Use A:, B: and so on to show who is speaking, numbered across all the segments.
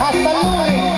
A: Hasta luego.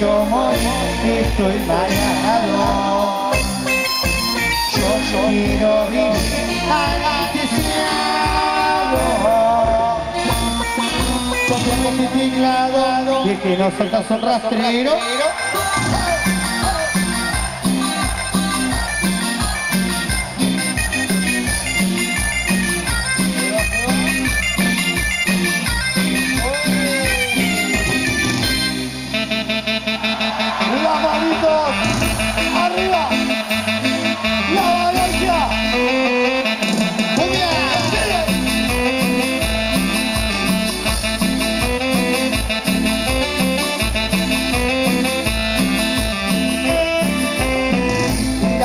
A: como estoy mareado. Yo quiero vivir anestesiado. Con mi teclado y es que no saltas un rastrero.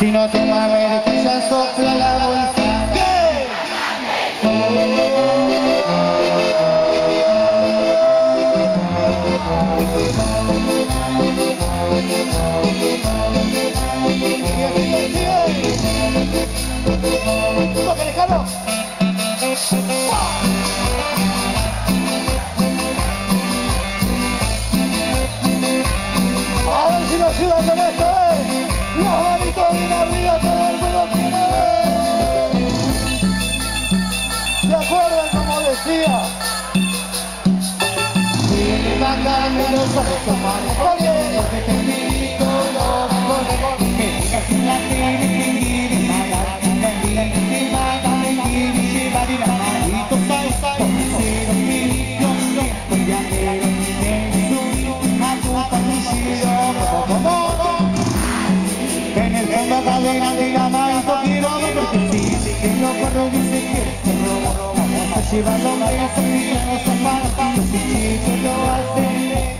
A: Si no te mueves, quizás sopla la bolsa. ¿Qué? A no cuando dice que se roba, vamos a llevarlo a la salida, no se para, los chiquitos lo hacen,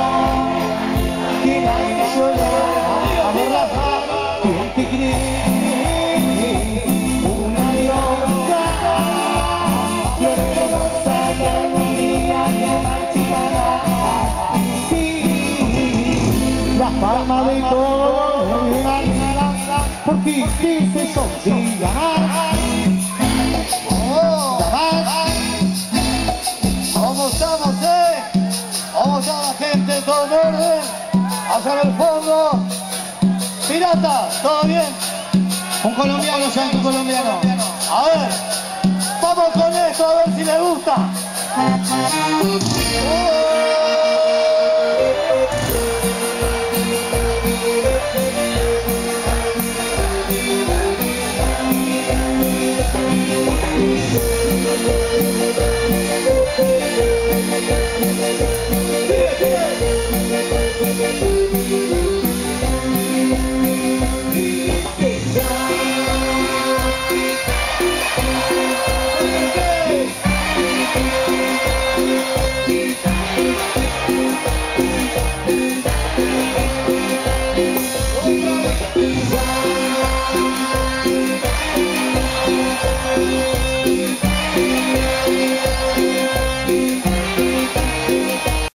A: palma de todo el alma Por ti quise yo sin ganar
B: Oh, ¿Cómo estamos, eh? ¿Cómo está la gente? ¿Todo en orden? Hacia el fondo. Pirata, ¿todo bien? Un colombiano, un colombiano. A ver, vamos con esto, a ver si le gusta.